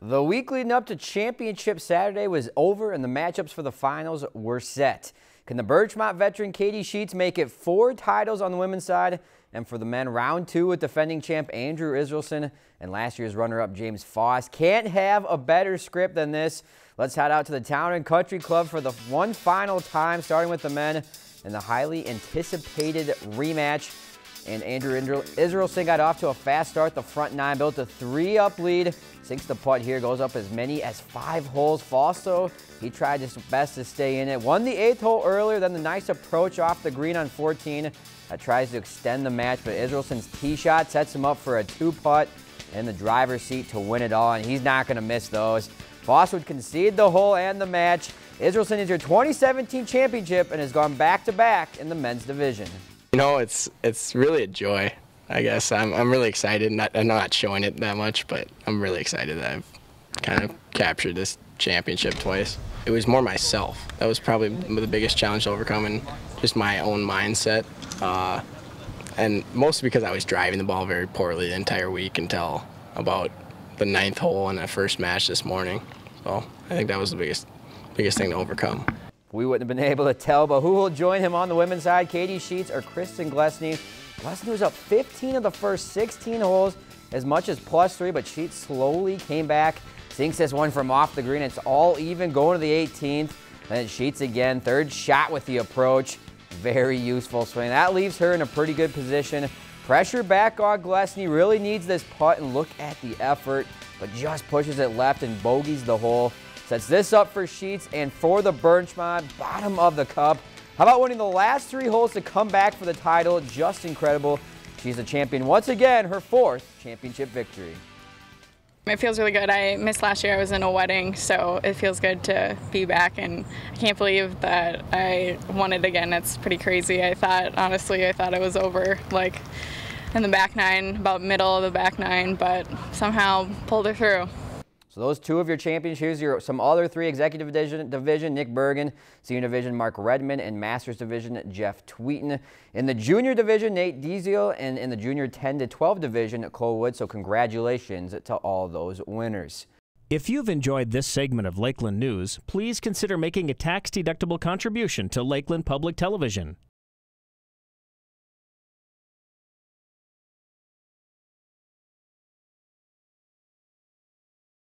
The week leading up to Championship Saturday was over and the matchups for the finals were set. Can the Birchmont veteran Katie Sheets make it four titles on the women's side? And for the men, round two with defending champ Andrew Israelson and last year's runner-up James Foss. Can't have a better script than this. Let's head out to the Town and Country Club for the one final time, starting with the men in the highly anticipated rematch. And Andrew Israelson got off to a fast start. The front nine built a three-up lead. Sinks the putt here, goes up as many as five holes. Fosso, he tried his best to stay in it. Won the eighth hole earlier, then the nice approach off the green on 14 that tries to extend the match, but Israelson's tee shot sets him up for a two-putt in the driver's seat to win it all, and he's not going to miss those. Foss would concede the hole and the match. Israelson is your 2017 championship and has gone back-to-back -back in the men's division. You know, it's it's really a joy. I guess I'm I'm really excited. Not I'm not showing it that much, but I'm really excited that I've kind of captured this championship twice. It was more myself. That was probably the biggest challenge to overcome, and just my own mindset. Uh, and mostly because I was driving the ball very poorly the entire week until about the ninth hole in that first match this morning. So I think that was the biggest biggest thing to overcome. We wouldn't have been able to tell, but who will join him on the women's side? Katie Sheets or Kristen Glesney? Glesney was up 15 of the first 16 holes, as much as plus three, but Sheets slowly came back. Sinks this one from off the green. It's all even going to the 18th. Then Sheets again, third shot with the approach. Very useful swing. That leaves her in a pretty good position. Pressure back on Glesney. Really needs this putt, and look at the effort, but just pushes it left and bogeys the hole. Sets this up for Sheets and for the Birchmont, bottom of the cup. How about winning the last three holes to come back for the title? Just incredible. She's a champion once again, her fourth championship victory. It feels really good. I missed last year. I was in a wedding, so it feels good to be back. And I can't believe that I won it again. It's pretty crazy. I thought, honestly, I thought it was over, like in the back nine, about middle of the back nine, but somehow pulled it through. So those two of your champions. Here's your some other three executive division, division Nick Bergen, senior division Mark Redmond, and masters division Jeff Tweeten. In the junior division, Nate Diesel, and in the junior 10 to 12 division, Cole Wood. So congratulations to all those winners. If you've enjoyed this segment of Lakeland News, please consider making a tax-deductible contribution to Lakeland Public Television.